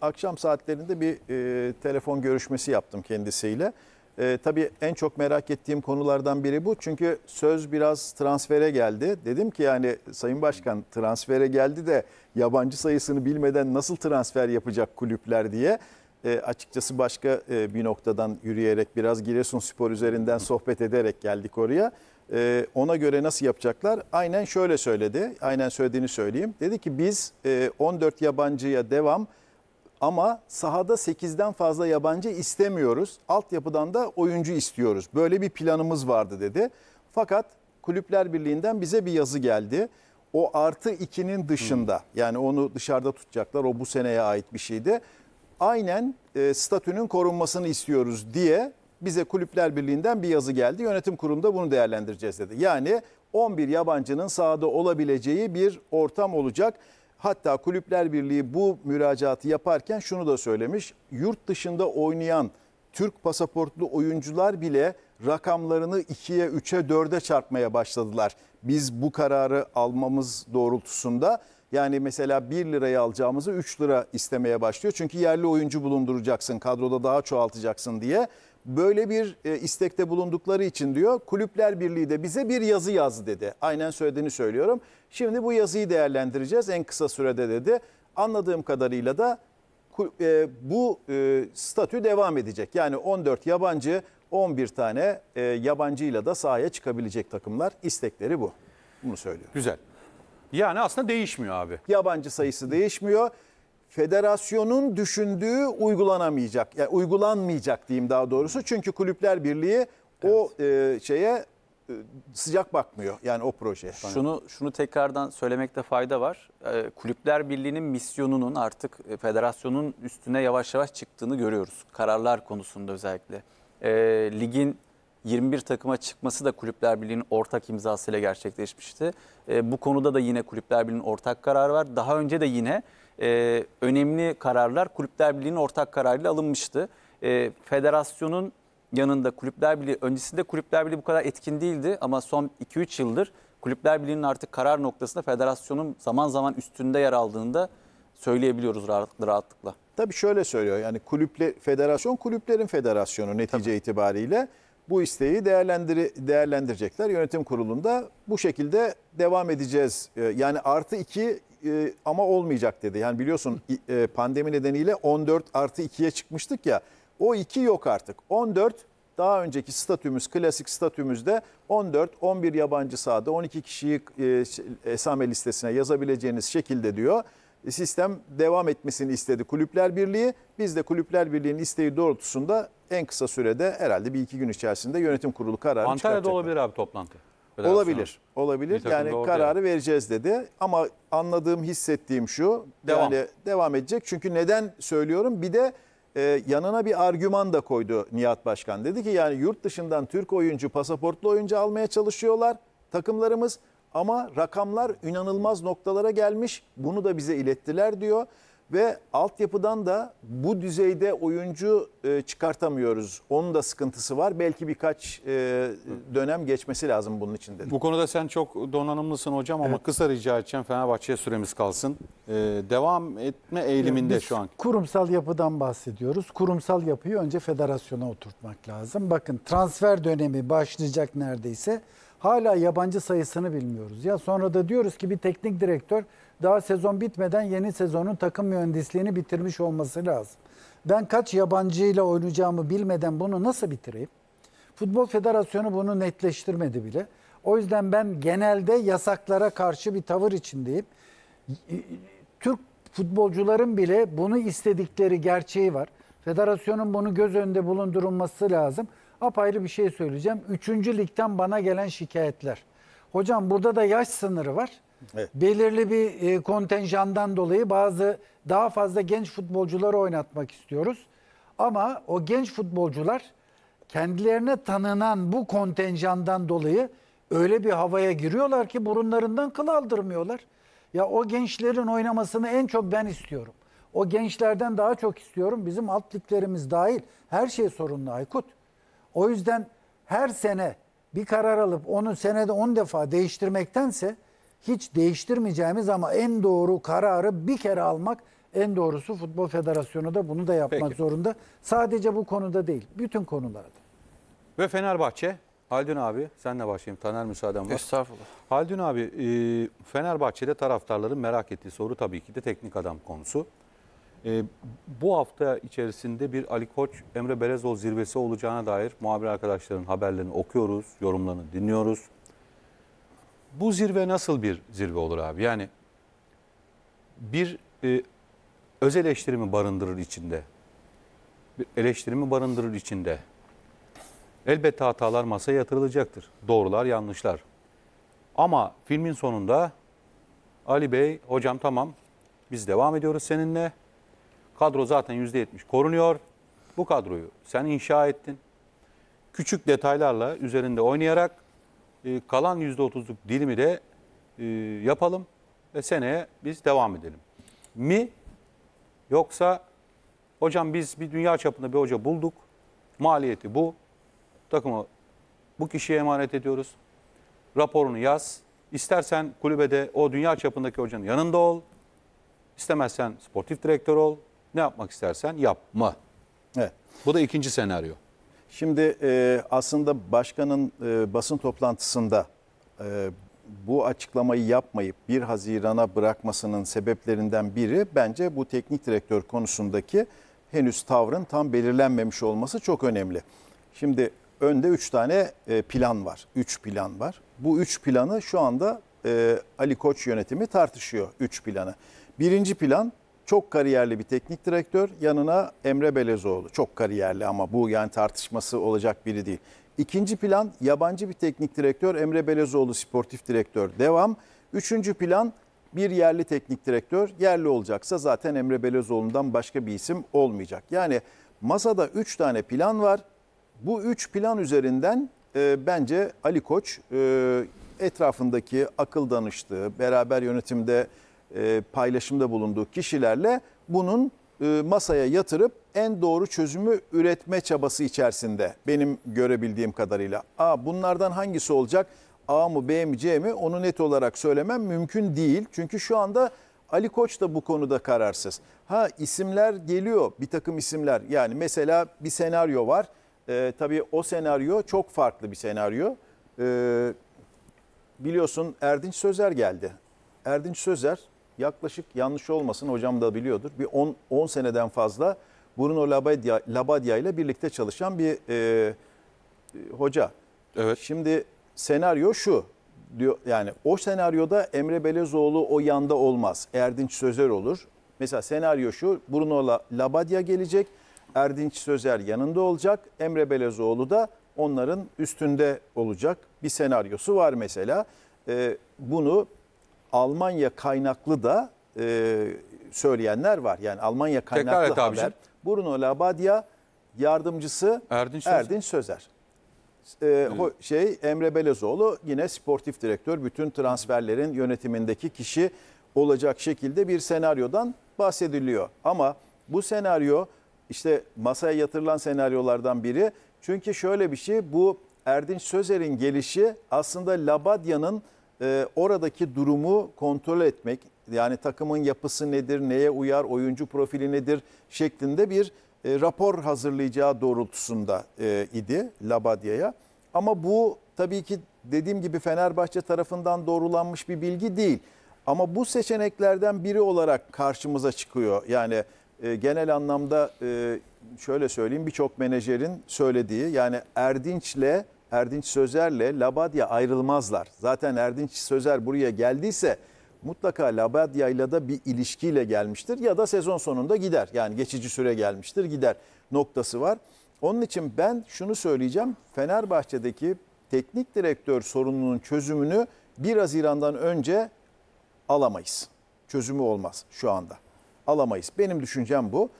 akşam saatlerinde bir e, telefon görüşmesi yaptım kendisiyle. E, tabii en çok merak ettiğim konulardan biri bu. Çünkü söz biraz transfere geldi. Dedim ki yani Sayın Başkan transfere geldi de yabancı sayısını bilmeden nasıl transfer yapacak kulüpler diye. E, açıkçası başka e, bir noktadan yürüyerek biraz Giresunspor üzerinden sohbet ederek geldik oraya. E, ona göre nasıl yapacaklar? Aynen şöyle söyledi. Aynen söylediğini söyleyeyim. Dedi ki biz e, 14 yabancıya devam ama sahada 8'den fazla yabancı istemiyoruz. Altyapıdan da oyuncu istiyoruz. Böyle bir planımız vardı dedi. Fakat Kulüpler Birliği'nden bize bir yazı geldi. O artı 2'nin dışında yani onu dışarıda tutacaklar. O bu seneye ait bir şeydi. Aynen e, statünün korunmasını istiyoruz diye bize Kulüpler Birliği'nden bir yazı geldi. Yönetim kurulunda bunu değerlendireceğiz dedi. Yani 11 yabancının sahada olabileceği bir ortam olacak. Hatta Kulüpler Birliği bu müracaatı yaparken şunu da söylemiş. Yurt dışında oynayan Türk pasaportlu oyuncular bile rakamlarını 2'ye, 3'e, 4'e çarpmaya başladılar. Biz bu kararı almamız doğrultusunda yani mesela 1 liraya alacağımızı 3 lira istemeye başlıyor. Çünkü yerli oyuncu bulunduracaksın, kadroda daha çoğaltacaksın diye. Böyle bir e, istekte bulundukları için diyor Kulüpler Birliği de bize bir yazı yazdı dedi. Aynen söylediğini söylüyorum. Şimdi bu yazıyı değerlendireceğiz en kısa sürede dedi. Anladığım kadarıyla da e, bu e, statü devam edecek. Yani 14 yabancı 11 tane e, yabancıyla da sahaya çıkabilecek takımlar. İstekleri bu. Bunu söylüyorum. Güzel. Yani aslında değişmiyor abi. Yabancı sayısı değişmiyor. Federasyonun düşündüğü uygulanamayacak. Yani uygulanmayacak diyeyim daha doğrusu. Çünkü Kulüpler Birliği o e, şeye e, sıcak bakmıyor. Yani o projeye. Şunu şunu tekrardan söylemekte fayda var. Ee, Kulüpler Birliği'nin misyonunun artık e, federasyonun üstüne yavaş yavaş çıktığını görüyoruz. Kararlar konusunda özellikle. Ee, ligin 21 takıma çıkması da Kulüpler Birliği'nin ortak imzasıyla gerçekleşmişti. Ee, bu konuda da yine Kulüpler Birliği'nin ortak kararı var. Daha önce de yine e, önemli kararlar Kulüpler Birliği'nin ortak kararıyla alınmıştı. E, federasyonun yanında Kulüpler Birliği, öncesinde Kulüpler Birliği bu kadar etkin değildi ama son 2-3 yıldır Kulüpler Birliği'nin artık karar noktasında federasyonun zaman zaman üstünde yer aldığını da söyleyebiliyoruz rahatlıkla. Tabii şöyle söylüyor yani kulüple, federasyon kulüplerin federasyonu netice Tabii. itibariyle bu isteği değerlendir değerlendirecekler. Yönetim kurulunda bu şekilde devam edeceğiz. Ee, yani artı iki e, ama olmayacak dedi. Yani biliyorsun e, pandemi nedeniyle 14 artı 2'ye çıkmıştık ya. O 2 yok artık. 14 daha önceki statümüz, klasik statümüzde 14, 11 yabancı sahada 12 kişiyi e, esame listesine yazabileceğiniz şekilde diyor. Sistem devam etmesini istedi Kulüpler Birliği. Biz de Kulüpler Birliği'nin isteği doğrultusunda en kısa sürede herhalde bir iki gün içerisinde yönetim kurulu kararı Antalya'da olabilir abi toplantı. Olabilir. Olabilir. Yani kararı vereceğiz dedi. Ama anladığım, hissettiğim şu. Devam. Yani devam edecek. Çünkü neden söylüyorum? Bir de e, yanına bir argüman da koydu Nihat Başkan. Dedi ki yani yurt dışından Türk oyuncu, pasaportlu oyuncu almaya çalışıyorlar takımlarımız. Ama rakamlar inanılmaz noktalara gelmiş. Bunu da bize ilettiler diyor ve altyapıdan da bu düzeyde oyuncu e, çıkartamıyoruz. Onun da sıkıntısı var. Belki birkaç e, dönem geçmesi lazım bunun için dedi. Bu konuda sen çok donanımlısın hocam ama evet. kısa rica edeceğim Fenerbahçe'ye süremiz kalsın. Ee, devam etme eğiliminde Biz şu an. Kurumsal yapıdan bahsediyoruz. Kurumsal yapıyı önce federasyona oturtmak lazım. Bakın transfer dönemi başlayacak neredeyse. Hala yabancı sayısını bilmiyoruz. Ya sonra da diyoruz ki bir teknik direktör daha sezon bitmeden yeni sezonun takım mühendisliğini bitirmiş olması lazım. Ben kaç yabancıyla oynayacağımı bilmeden bunu nasıl bitireyim? Futbol Federasyonu bunu netleştirmedi bile. O yüzden ben genelde yasaklara karşı bir tavır içindeyim. Türk futbolcuların bile bunu istedikleri gerçeği var. Federasyonun bunu göz önünde bulundurulması lazım. Apayrı bir şey söyleyeceğim. Üçüncü ligden bana gelen şikayetler. Hocam burada da yaş sınırı var. Evet. Belirli bir e, kontenjandan dolayı bazı daha fazla genç futbolcuları oynatmak istiyoruz. Ama o genç futbolcular kendilerine tanınan bu kontenjandan dolayı öyle bir havaya giriyorlar ki burunlarından kıl aldırmıyorlar. Ya o gençlerin oynamasını en çok ben istiyorum. O gençlerden daha çok istiyorum. Bizim alt liglerimiz dahil her şey sorunlu Aykut. O yüzden her sene bir karar alıp onu senede 10 defa değiştirmektense hiç değiştirmeyeceğimiz ama en doğru kararı bir kere almak En doğrusu Futbol Federasyonu da bunu da yapmak Peki. zorunda. Sadece bu konuda değil, bütün konularda. Ve Fenerbahçe. Haldun abi senle başlayayım. Taner müsaaden var. Estağfurullah. Haldun abi e, Fenerbahçe'de taraftarların merak ettiği soru tabii ki de teknik adam konusu. E, bu hafta içerisinde bir Ali Koç Emre Belezoğlu zirvesi olacağına dair muhabir arkadaşların haberlerini okuyoruz, yorumlarını dinliyoruz. Bu zirve nasıl bir zirve olur abi? Yani bir e, öz eleştirimi barındırır içinde. Bir eleştirimi barındırır içinde. Elbette hatalar masaya yatırılacaktır. Doğrular, yanlışlar. Ama filmin sonunda Ali Bey, hocam tamam biz devam ediyoruz seninle. Kadro zaten %70 korunuyor. Bu kadroyu sen inşa ettin. Küçük detaylarla üzerinde oynayarak e, kalan %30'luk dilimi de e, yapalım ve seneye biz devam edelim. Mi? Yoksa hocam biz bir dünya çapında bir hoca bulduk. Maliyeti bu. Takımı bu kişiye emanet ediyoruz. Raporunu yaz. İstersen kulübede o dünya çapındaki hocanın yanında ol. İstemezsen sportif direktör ol. Ne yapmak istersen yap mı? Evet. Bu da ikinci senaryo. Şimdi e, aslında başkanın e, basın toplantısında e, bu açıklamayı yapmayıp 1 Haziran'a bırakmasının sebeplerinden biri bence bu teknik direktör konusundaki henüz tavrın tam belirlenmemiş olması çok önemli. Şimdi önde 3 tane e, plan var. 3 plan var. Bu 3 planı şu anda e, Ali Koç yönetimi tartışıyor 3 planı. Birinci plan çok kariyerli bir teknik direktör, yanına Emre Belezoğlu. Çok kariyerli ama bu yani tartışması olacak biri değil. İkinci plan yabancı bir teknik direktör, Emre Belezoğlu sportif direktör devam. Üçüncü plan bir yerli teknik direktör. Yerli olacaksa zaten Emre Belezoğlu'ndan başka bir isim olmayacak. Yani masada üç tane plan var. Bu üç plan üzerinden e, bence Ali Koç e, etrafındaki akıl danıştığı, beraber yönetimde e, paylaşımda bulunduğu kişilerle bunun e, masaya yatırıp en doğru çözümü üretme çabası içerisinde benim görebildiğim kadarıyla. A bunlardan hangisi olacak? A mı B mi C mi onu net olarak söylemem mümkün değil. Çünkü şu anda Ali Koç da bu konuda kararsız. Ha isimler geliyor bir takım isimler yani mesela bir senaryo var. Ee, tabii o senaryo çok farklı bir senaryo. Ee, biliyorsun Erdinç Sözer geldi. Erdinç Sözer yaklaşık yanlış olmasın hocam da biliyordur. Bir 10 10 seneden fazla Bruno Labadia, Labadia ile birlikte çalışan bir e, hoca. Evet. Şimdi senaryo şu diyor yani o senaryoda Emre Belezoğlu o yanda olmaz. Erdinç Sözer olur. Mesela senaryo şu Bruno La- Labadia gelecek. Erdinç Sözer yanında olacak. Emre Belezoğlu da onların üstünde olacak. Bir senaryosu var mesela. Ee, bunu Almanya kaynaklı da e, söyleyenler var. Yani Almanya Tekrar kaynaklı et abicim. haber. Bruno Labadia yardımcısı Erdinç Sözer. Erdinç Sözer. Ee, ho- şey Emre Belezoğlu yine sportif direktör bütün transferlerin yönetimindeki kişi olacak şekilde bir senaryodan bahsediliyor. Ama bu senaryo işte masaya yatırılan senaryolardan biri. Çünkü şöyle bir şey bu Erdinç Sözer'in gelişi aslında Labadia'nın e, oradaki durumu kontrol etmek yani takımın yapısı nedir, neye uyar, oyuncu profili nedir şeklinde bir e, rapor hazırlayacağı doğrultusunda e, idi Labadia'ya. Ama bu tabii ki dediğim gibi Fenerbahçe tarafından doğrulanmış bir bilgi değil. Ama bu seçeneklerden biri olarak karşımıza çıkıyor. Yani e, genel anlamda e, şöyle söyleyeyim birçok menajerin söylediği yani Erdinç'le Erdinç Sözer'le Labadia ayrılmazlar. Zaten Erdinç Sözer buraya geldiyse mutlaka Labadia ile de bir ilişkiyle gelmiştir ya da sezon sonunda gider. Yani geçici süre gelmiştir gider noktası var. Onun için ben şunu söyleyeceğim. Fenerbahçe'deki teknik direktör sorununun çözümünü 1 Haziran'dan önce alamayız. Çözümü olmaz şu anda. Alamayız. Benim düşüncem bu.